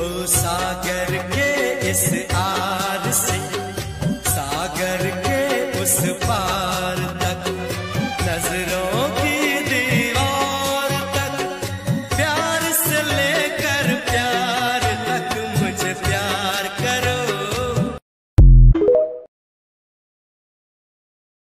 हो सागर के इस आर से सागर के उस पार।